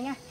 nha.